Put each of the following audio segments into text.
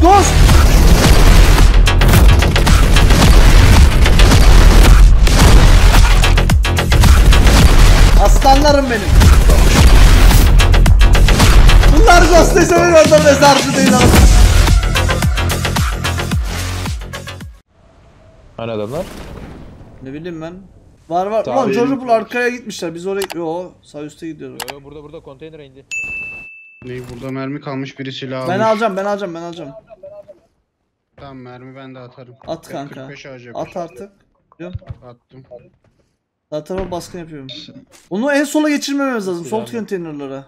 Ghost Ghost. Aslanlarım benim. Bunlar Ghost'u seviyor da mezarcı değil ama. Hani adamlar? Ne bileyim ben. Var var. Tamam. Ulan çocuk bu arkaya gitmişler. Biz oraya... Yo sağ üstte gidiyoruz. Yo yo burada burada konteynere indi. Ne burada mermi kalmış biri silah Ben almış. alacağım ben alacağım ben alacağım. Tamam mermi ben de atarım. At Ben kanka. 45 alacak. At artık. Attım. Sağ tarafa baskın yapıyorum. Onu en sola geçirmememiz lazım. Sol Silahım yok. konteynerlara.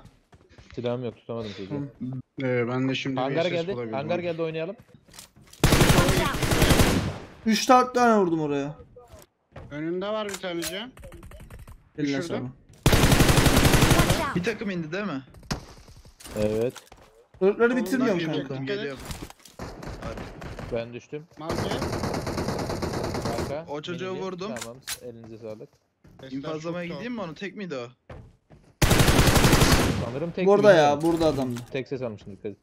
Silahım yok tutamadım çocuğu. Ee, ben de şimdi Hangar VSS geldi. bulabilirim. Hangar geldi oynayalım. 3 4 tane vurdum oraya. Önünde var bir tane Cem. Eline Düşürdüm. sağlık. Bir takım indi değil mi? Evet. Dörtleri bitirmiyorum Solundan kanka. girecek. Geliyorum. Ben düştüm. Maske. Arka. O çocuğu Birinci. vurdum. Tamam. Elinize sağlık. İnfazlamaya gideyim mi onu? Tek miydi o? Sanırım tek Burada ya bilmiyorum. burada adam. Tek ses almışım dikkat et.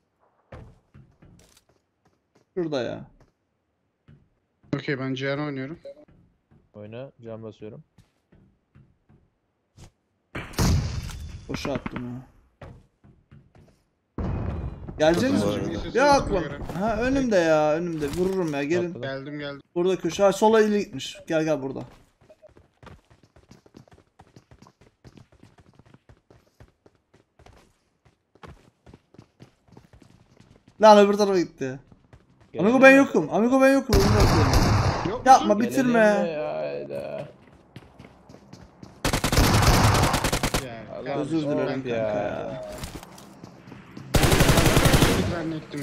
Şurada ya. Okey ben Cihan oynuyorum. Oyna. Can basıyorum. Boşa attım ya. Misin? VSS Ya göre. Ha önümde ya önümde. Vururum ya gelin. Geldim geldim. Burada köşe. Ha sola ileri gitmiş. Gel gel burada. Lan öbür tarafa gitti. Amigo Gelelim ben mi? yokum. Amigo ben yokum. Onu bakıyorum. Yok Yapma musun? bitirme. Mi? Ya, Özür dilerim ben- kanka ya. ya. Zannettim.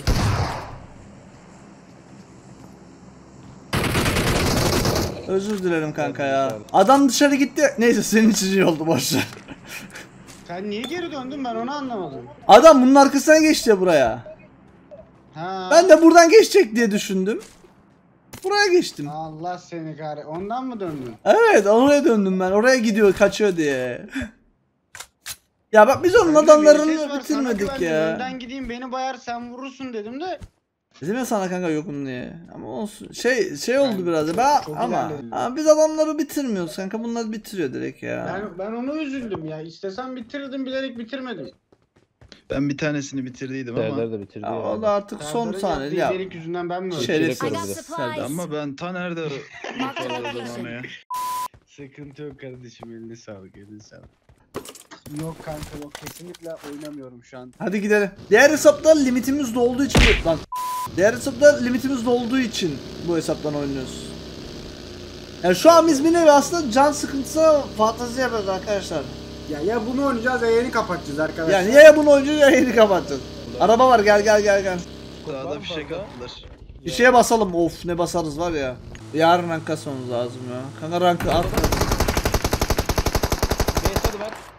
Özür dilerim kanka ya. Adam dışarı gitti. Neyse senin için iyi oldu boşver. Sen niye geri döndün ben onu anlamadım. Adam bunun arkasına geçti ya buraya. Ha. Ben de buradan geçecek diye düşündüm. Buraya geçtim. Allah seni gari. Ondan mı döndün? Evet oraya döndüm ben. Oraya gidiyor kaçıyor diye. Ya bak biz onun adamlarını sana bitirmedik güvendim. ya. Önden gideyim beni bayar sen vurursun dedim de. Dedim ya sana kanka yokum diye. Ama olsun. Şey şey oldu Ben biraz. çok- Ben, çok ama, ilerledim. ama biz adamları bitirmiyoruz kanka. Bunlar bitiriyor direkt ya. Ben, ben onu üzüldüm ya. İstesem bitirdim bilerek bitirmedim. Ben bir tanesini bitirdiydim ama. Serdar da bitirdi Ya, ya. o da artık son Serdar'ın saniye yaptığı ya. iyilik yüzünden ben mi öldüm? Şerefsiz. I got supplies. Ama ben ta nerede Marked a location. Sıkıntı yok kardeşim eline sağlık eline sağlık. Yok kanka yok kesinlikle oynamıyorum şu an. Hadi gidelim. Diğer hesapta limitimiz dolduğu için lan. Diğer hesapta limitimiz dolduğu için bu hesaptan oynuyoruz. Yani şu an biz bir nevi aslında can sıkıntısına fantezi yapıyoruz arkadaşlar. Ya ya bunu oynayacağız ya yeni kapatacağız arkadaşlar. Yani ya bunu oynayacağız ya yeni kapatacağız. Araba var gel gel gel gel. Mı fişek fazla? attılar. Bir şeye basalım of ne basarız var ya. Yarın rank kasmamız lazım ya. Kanka rankı at.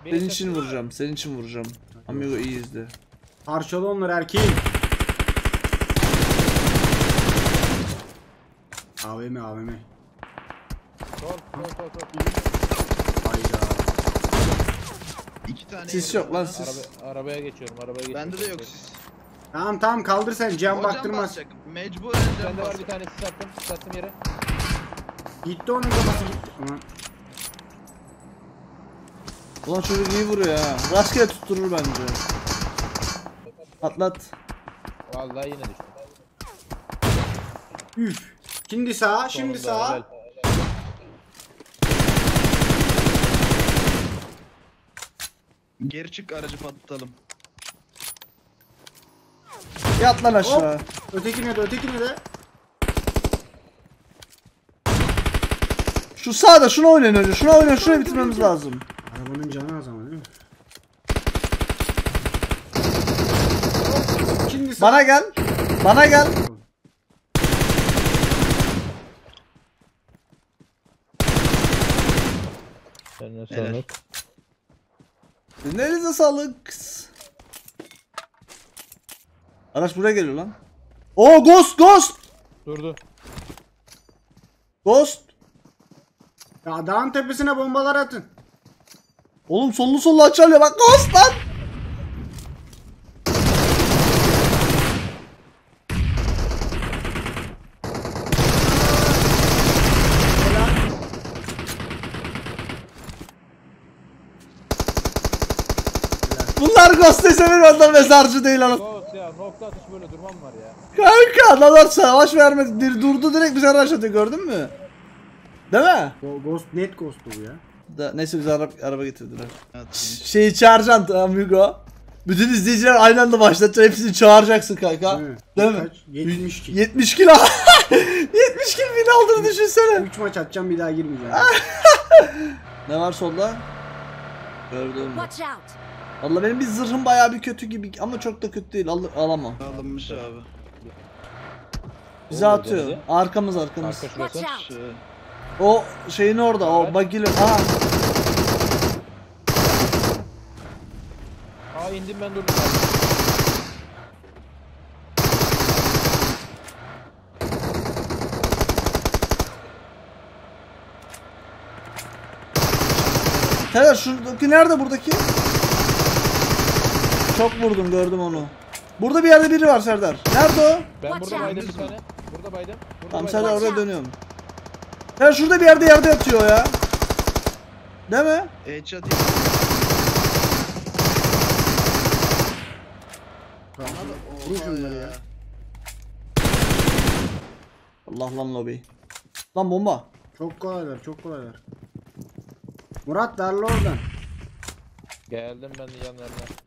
Senin için vuracağım. Senin için vuracağım. Amigo iyi izle. Parçalı onlar erkeğim. AVM AVM. Sol sol sol sol. Hayda. İki tane Sis yok lan sis. Araba, arabaya geçiyorum. Arabaya geçiyorum. Bende de yok sis. Tamam tamam kaldır sen can baktırmaz. Mecburen can Bende var bir tane sis attım. Sis attım yere. Gitti onun kafası gitti. Aman. Ulan çocuk iyi vuruyor ha. Rastgele tutturur bence. Atlat. Vallahi yine düştüm. Üf. Şimdi sağa şimdi sağa. helal. Geri çık aracı patlatalım. Yat lan aşağı. Ötekine de ötekine de. Şu sağda şunu oynayın önce. Şunu oynayın. Şurayı bitirmemiz lazım. Arabanın canı az ama değil mi? Sağa. Bana gel. Bana gel. Eline sağlık. Sizin elinize sağlık. Araç buraya geliyor lan. Oo Ghost Ghost. Durdu. Ghost. Ya dağın tepesine bombalar atın. Oğlum sollu sollu açılıyor bak ghost lan. Bunlar ghost deseler onlar mezarcı değil anam. Ghost ya, nokta atış böyle durmam var ya. Kanka adamlar savaş vermedi, durdu direkt bize rush atıyor gördün mü? Değil mi? Ghost net ghost'tu bu ya. Da, neyse bize araba, araba getirdiler. Şeyi çağıracaksın amigo. Bütün izleyiciler aynı anda başlatacaksın. Hepsini çağıracaksın kanka. Değil mi? Değil mi? Kaç? 72. 70 kilo. 70 kilo bin aldığını düşünsene. 3 maç atacağım bir daha girmeyeceğim. Ne var solda? Gördüm. Valla benim bir zırhım bayağı bir kötü gibi ama çok da kötü değil. Al alamam. Alınmış abi. Bize atıyor. Arkamız arkamız. Arka şurası. O şeyin orada. O bagili. Aha. Aa indim ben durdum. Serdar şuradaki nerede buradaki? Çok vurdum gördüm onu. Burada bir yerde biri var Serdar. Nerede o? Ben burada baydım bir tane. Burada baydım. Burada Tamam baydım. Serdar oraya dönüyorum. Serdar şurada bir yerde yerde yatıyor ya. Değil mi? headshot Vurun şunları ya. Allah lan lobi. Lan bomba. Çok kolaylar çok kolaylar. Murat darla oradan. Geldim ben yanlarına.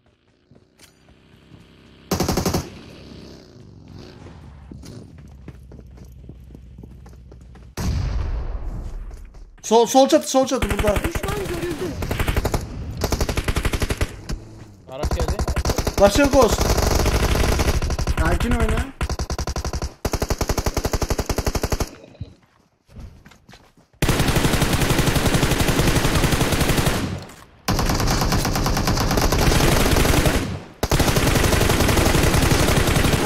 Sol sol çatı sol çatı burada. Araç geldi. Başka ghost. Sakin oyna.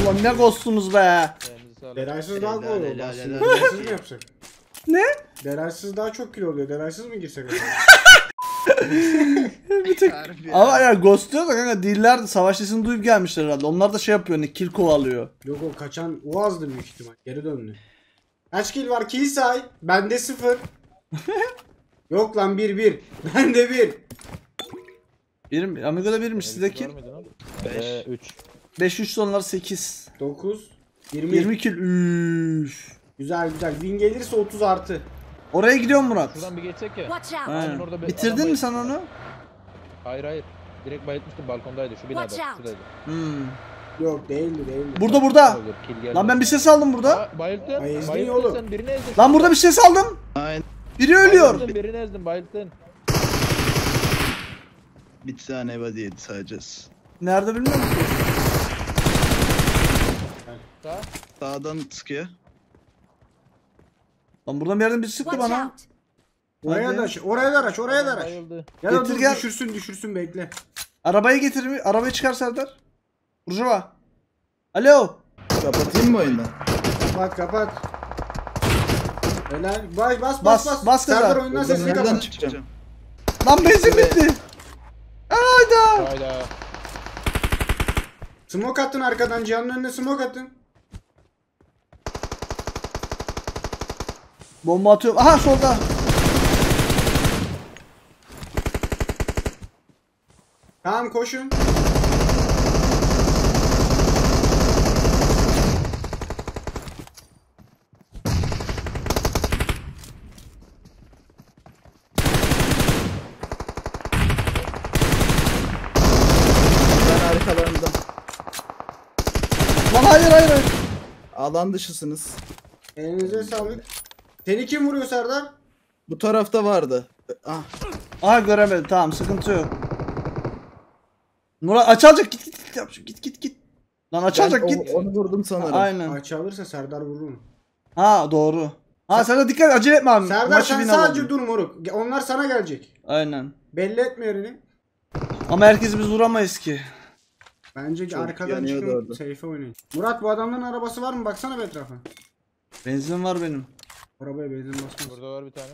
Ulan ne ghostunuz be. Elinize sağlık. Deraysız daha Helal, gol Ne? Deraysız daha çok kilo oluyor. Deraysız mı girsek bir tek. Ama ya ghost diyor da kanka diller savaş sesini duyup gelmişler herhalde. Onlar da şey yapıyor hani kill kovalıyor. Yok o kaçan Uaz'dı büyük ihtimal. Geri döndü. Kaç kill var? Kill say. Bende 0. Yok lan 1 1. Bende 1. Birim, Amigo'da birmiş sizde Eliniz kill. var mıydı lan? Beş. Ee, 3. 5 3 sonlar 8. 9 20. 20 kill. Üf. Güzel güzel. Win gelirse 30 artı. Oraya gidiyor Murat. Şuradan bir geçsek ya. Aynen. orada bir Bitirdin adam mi sen onu? Hayır hayır. Direkt bayıltmıştım balkondaydı şu binada. Watch out. Şuradaydı. Hmm. Yok değildi değildi. Burada burada. Olabilir, kill geldi. Lan ben bir ses aldım burada. Aa, bayılttın. Ay, ezdin oğlum. sen birini ezdin. Lan burada bir ses aldım. Aynen. Biri ölüyor. Bayılttın, birini ezdin bayılttın. Bir tane yedi sadece. Nerede bilmiyorum ki. Sağ. Sağdan sıkıyor. Lan buradan bir yerden bir sıktı bana. Oraya da aç. Oraya da aç. Oraya da aç. Bayıldı. Ya da Getir dur, gel. düşürsün düşürsün bekle. Arabayı getir mi? Arabayı çıkar Serdar. Burjuva. Alo. Kapatayım mı oyunu? Kapat kapat. Helal. Bas bas Bas, bas bas. bas gaza. Serdar oyundan sesini nereden kapat. çıkacağım? Lan benzin bitti. Hayda. Hayda. Smoke attın arkadan. Cihan'ın önüne smoke attın. Bomba atıyorum. Aha solda. Tamam koşun. Ben arkalarında. Lan hayır hayır hayır. Alan dışısınız. Elinize sağlık. Seni kim vuruyor Serdar? Bu tarafta vardı. Ah. Aha göremedim. Tamam sıkıntı yok. Murat açılacak git git git yap şu- git git git. Lan Ben açılacak o- git. onu vurdum sanırım. Aynen. Aç alırsa Serdar vurur mu? Ha doğru. Ha sen de dikkat acele etme abi. Serdar Maçı sen sadece dur moruk. Onlar sana gelecek. Aynen. Belli etme yerini. Ama herkesi biz vuramayız ki. Bence Çok arkadan çıkın safe'e oynayın. Murat bu adamların arabası var mı? Baksana bir etrafa. Benzin var benim. Arabaya benzin basmaz. Burada var bir tane.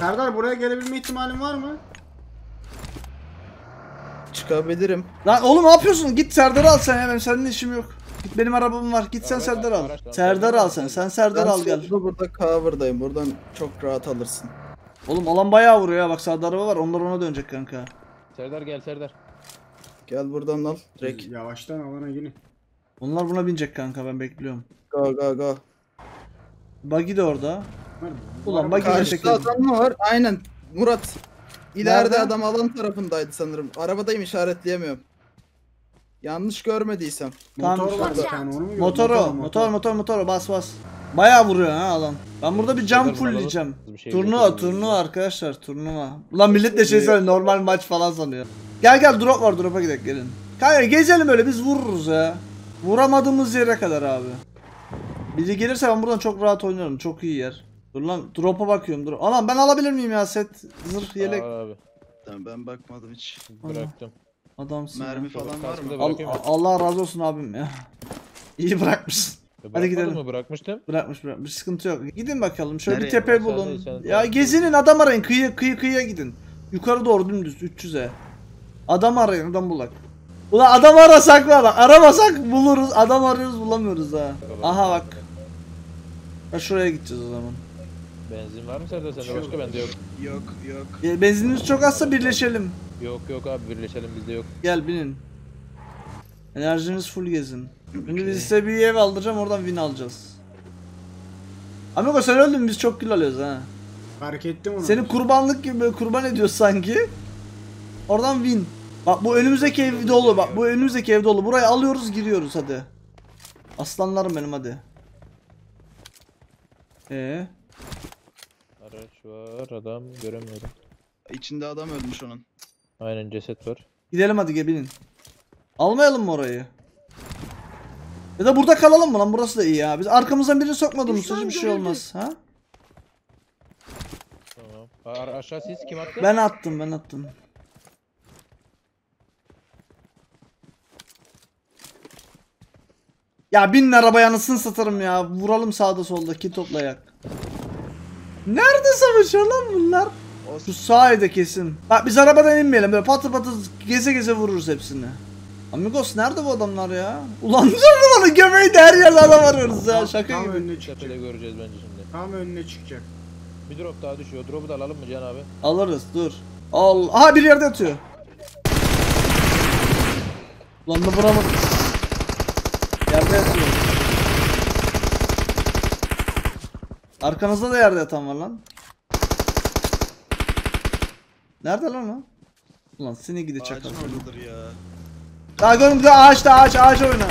Serdar buraya gelebilme ihtimalin var mı? Çıkabilirim. Lan oğlum ne yapıyorsun? Git Serdar'ı al sen ya benim seninle işim yok. Git benim arabam var. Git sen Serdar al. araç- Serdar al sen. Sen Serdar Ben al gel. solda burada cover'dayım. Buradan çok rahat alırsın. Oğlum alan bayağı vuruyor ya. Bak sağda araba var. Onlar ona dönecek kanka. Serdar gel Serdar. Gel buradan al. Direkt. Yavaştan alana girin. Onlar buna binecek kanka ben bekliyorum. Go go go. Buggy de orada. Ulan bak- mı? Karşıda adam mı var? Aynen. Murat. İleride Nerede? adam alan tarafındaydı sanırım. Arabadayım işaretleyemiyorum. Yanlış görmediysem. Tamam, Motor var bir tane onu mu gördün? Motoru, motor, motor, motor, bas bas. Bayağı vuruyor ha alan. Ben burada bir cam Serdar, full alalım. diyeceğim. Bir şey Turnuva, turnuva arkadaşlar, turnuva. Ulan millet de şey söylüyor, normal maç falan sanıyor. Gel gel drop var, drop'a gidelim gelin. Kanka gezelim öyle biz vururuz ya. Vuramadığımız yere kadar abi. Biri gelirse ben buradan çok rahat oynarım, çok iyi yer. Dur lan drop'a bakıyorum dur. Alan ben alabilir miyim ya set, zırh, yelek? Abi. Tamam ben bakmadım hiç. Bıraktım. Adamsın ya. Mermi falan var mı? Al-? Allah razı olsun abim ya. İyi bırakmışsın. Bırakmadın gidelim. mı? Bırakmıştım. Bırakmış bırakmış sıkıntı yok. Gidin bakalım şöyle bir Nereye? tepe Sen de- bulun. sen de- Ya gezinin adam arayın kıyı kıyı kıyıya gidin. Yukarı doğru dümdüz 300'e. Adam arayın adam bulak. Ulan adam arasak var bak aramasak buluruz adam arıyoruz bulamıyoruz ha. Aha bak. Ha şuraya gideceğiz o zaman. Benzin var mı Serdar sende? Yok. Başka bende yok. Yok yok. E, benzinimiz çok azsa birleşelim. Yok yok abi birleşelim bizde yok. Gel binin. Enerjiniz full gezin. Şimdi biz size bir ev aldıracağım oradan win alacağız. Amigo sen öldün biz çok kill alıyoruz ha. Fark ettim onu. Seni kurbanlık gibi böyle kurban ediyoruz sanki. Oradan win. Bak bu önümüzdeki ev dolu bak bu önümüzdeki ev dolu. Burayı alıyoruz giriyoruz hadi. Aslanlarım benim hadi. Ee, Araç var adam göremiyorum. İçinde adam ölmüş onun. Aynen ceset var. gidelim hadi gelin. Almayalım mı orayı? Ya da burada kalalım mı lan burası da iyi ya. Biz arkamızdan birini sokmadığımız sürece bir şey olmaz ha? Tamam. A- aşağı siz kim attı? Ben attım ben attım. Ya binin arabaya anasını satarım ya. Vuralım sağda solda ki toplayak. Nerede savaşıyor lan bunlar? Şu sağ evde kesin. Bak biz arabadan inmeyelim böyle patı patı geze geze vururuz hepsini. Amigos nerede bu adamlar ya? Ulan bana gömeği de her yerde adam arıyoruz ya şaka tam gibi. önüne çıkacak. Tepede göreceğiz bence şimdi. Tam önüne çıkacak. Bir drop daha düşüyor. Drop'u da alalım mı Cihan abi? Alırız dur. Al. Aha bir yerde yatıyor. Lan da vuramadım. Yerde yatıyor. Arkanızda da yerde yatan var lan. Nerede lan o? Ulan seni gidi çakal. ağacın ya. Daha görün bir ağaçta ağaç ağaç oyna.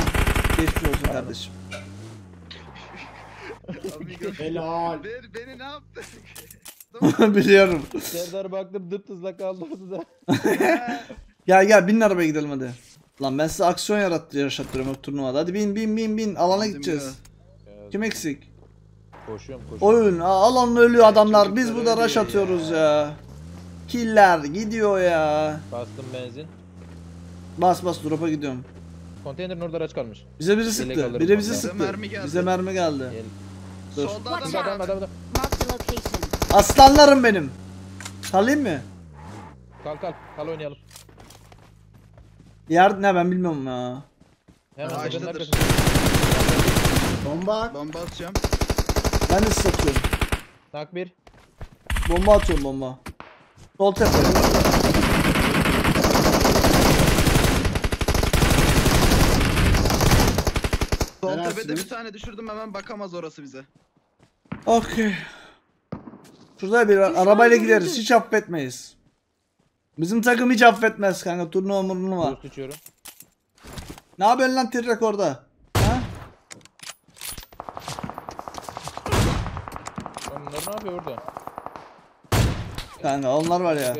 Geçmiş olsun kardeşim. Helal. Beni, beni ne yaptı? Biliyorum. Serdar baktım dıp tızla kaldı orada. Gel gel binin arabaya gidelim hadi. Lan ben size aksiyon yarattı yaşattırıyorum o turnuvada. Hadi bin bin bin bin alana Bizim gideceğiz. Ya, Kim eksik? Koşuyorum koşuyorum. Oyun aa, alanla ölüyor adamlar. Biz burada rush atıyoruz ya. Killer gidiyor ya. Bastım benzin. Bas bas drop'a gidiyorum. Konteynerin orada araç kalmış. Bize biri sıktı. Biri bizi sıktı. Bize mermi geldi. Bize mermi geldi. Gel. Dur. Solda adam. Adam adam adam. Aslanlarım benim. Kalayım mı? Kal kal. Kal oynayalım. Yer ne ben bilmiyorum ya. Hemen arkasında. Bomba. Bomba atacağım. Ben de size atıyorum. Nak bir. Bomba atıyorum bomba. Sol tepe. Sol tepede bir tane düşürdüm hemen bakamaz orası bize. Okey. Şurada bir arabayla gideriz. Hiç affetmeyiz. Bizim takım hiç affetmez kanka. Turnuva murnuva. Boost içiyorum. Ne yapıyorsun lan tirrek orada? Ha? Bunlar ne yapıyor orada? Kanka onlar var ya.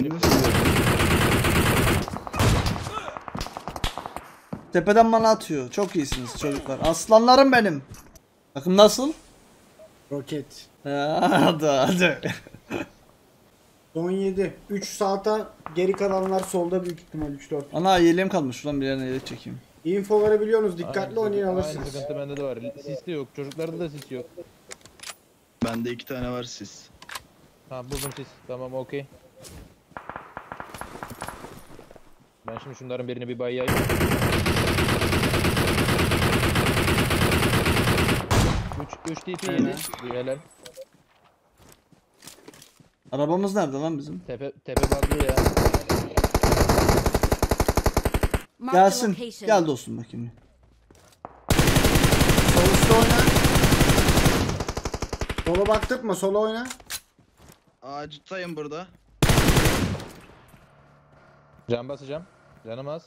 Tepeden bana atıyor. Çok iyisiniz çocuklar. Aslanlarım benim. Takım nasıl? Roket. Hadi hadi. Son 7. 3 saate geri kalanlar solda büyük ihtimal 3-4. Ana yeleğim kalmış. Şuradan bir yerine yelek çekeyim. Infoları biliyorsunuz. Dikkatli Aynı oynayın alırsınız. Aynı sıkıntı bende de var. Sis de yok. Çocuklarda da sis yok. Bende iki tane var siz. Ha buldum sis. Tamam okey. Ben şimdi şunların birini bir bayayım. Üç, üç TP yedi. Bir Helal. Arabamız nerede lan bizim? Tepe tepe baklı ya. Gelsin. Gel dostum bakayım. Sol üstte oyna. Sola baktırtma sola oyna. Ağaçtayım burada. Can basacağım. Canım az.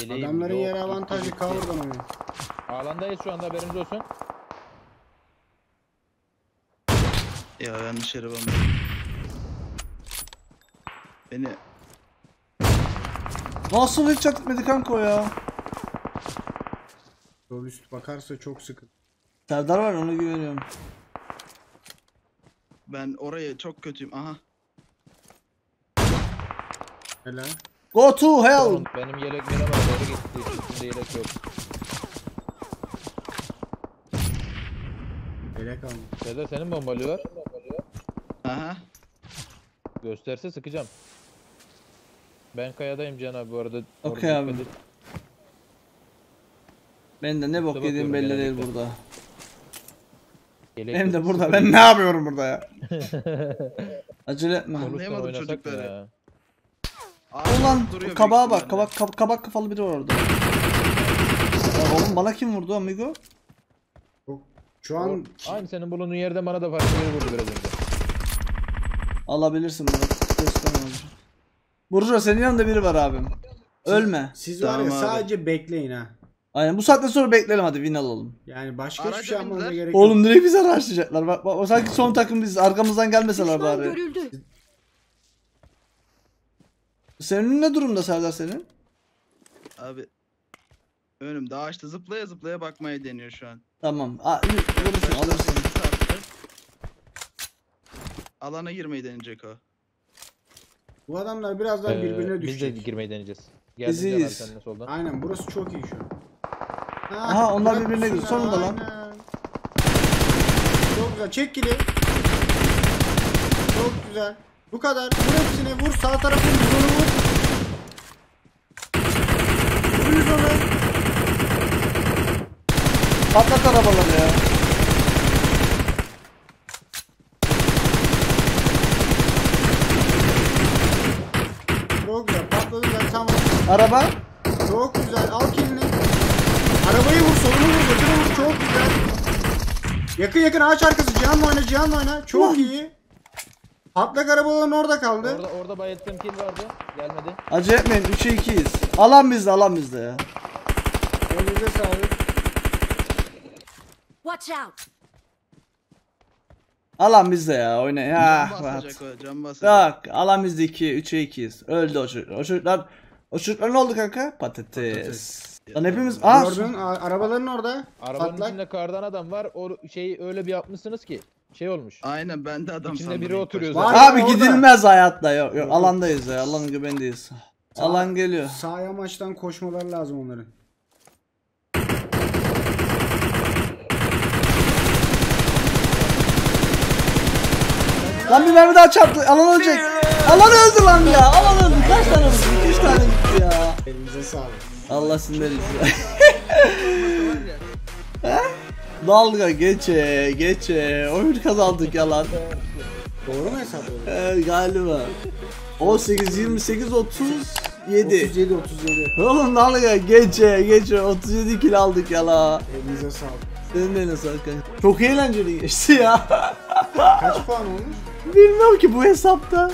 Yeleğim Adamların yok, yeri gitti. cover'dan oynuyor. Alandayız şu anda haberiniz olsun. Ya yanlış yere ben Beni Nasıl hiç etmedi kanka o ya? Sol üst bakarsa çok sıkıntı. Serdar var ona güveniyorum. ben oraya çok kötüyüm. Aha. Helal. Go to hell. Oğlum, benim yelek yere var doğru gitti. Üstünde yelek yok. Ele kalmış. Serdar senin bombalıyor. Aha. Gösterse sıkacağım. Ben kayadayım Can abi bu arada. Okey Orada abi. dikkat et. Ben de ne bok bakıyorum yediğim belli değil genellikle. burada. Yelek yok, de burada. sıfır Ben ne yapıyorum burada ya? Acele etme. Konuştan Anlayamadım oynasak çocukları. ya? Ulan duruyor kabağa bak. ihtimalle. Kabak, kab- kabak kafalı biri var orada. Ya oğlum bana kim vurdu amigo? Şu an Aynı senin bulunduğun yerde bana da farklı biri vurdu biraz önce. Alabilirsin bana. Gösterme abicim. Burcu senin yanında biri var abim. Ölme. siz var ya Tamam abi. sadece bekleyin ha. Aynen bu saatten sonra bekleyelim hadi win alalım. Yani başka hiçbir Araca şey yapmanıza bindiler. gerek yok. Oğlum direkt bize araştıracaklar. Bak, bak o sanki son takım biz arkamızdan gelmeseler Düşman bari. görüldü. Senin ne durumda Serdar senin? Abi. Önümde ağaçta zıplaya zıplaya bakmayı deniyor şu an. Tamam. Aa, vurursun alırsın. Sattı. Alana girmeyi deneyecek o. Bu adamlar birazdan Ee, birbirine biz de düşecek. girmeyi deneyeceğiz. Geldin soldan. Aynen burası çok iyi şu an. Ha, Aha, onlar bırak birbirine üstüne, gir- sonunda lan. aynen. Çok güzel. Çek gidi. Çok güzel. Bu kadar. Vur hepsine. Vur sağ tarafın yüzünü vur. Vur yüzünü. Patlat arabaları ya. Çok güzel. Patladı ben tamam. Araba. Çok güzel. Al kendini. Arabayı vur. Solunu vur. Götünü vur. Çok güzel. Yakın yakın ağaç arkası. Cihan'la oyna. Cihan'la oyna. Çok Ulan. iyi. Patlak arabaların orada kaldı. Orada orada bayılttığım kill vardı. Gelmedi. Acele etmeyin 3'e 2'yiz. Alan bizde alan bizde ya. Elinize sağlık. Watch out. Alan bizde ya oynayın. Ha, Can rahat. basacak o. Can basacak. Bak alan bizde 2 3'e 2'yiz. Öldü o çocuklar. O çocuklar o çocuklar ne oldu kanka? Patates. Patates. Lan hepimiz Aa, Gördün a- arabaların orada. Arabanın Patlak. içinde kardan adam var. O şeyi öyle bir yapmışsınız ki şey olmuş. Aynen ben de adam İçinde sandım biri ilk oturuyor başta. Var. Abi orada. gidilmez hayatta yok. Yok alandayız ya. Alanın güvendeyiz. Alan geliyor. Sağ yamaçtan koşmalar lazım onların. Lan bir mermi daha çarptı. Alan ölecek. Alan öldü lan ya. Alan öldü. Kaç tane vurdu? 2 tane gitti ya. Elinize sağlık. Allah sinirleri Dalga geçe geçe. Oyun kazandık yalan. Doğru mu hesapladım? Ee, galiba. 18, 28, 37. 37 37. Oğlum dalga geçe geçe 37 kill aldık yala. Elinize sağlık. Senin de eline sağlık kanka. Çok eğlenceli geçti ya. Kaç puan olmuş? Bilmiyorum ki bu hesapta.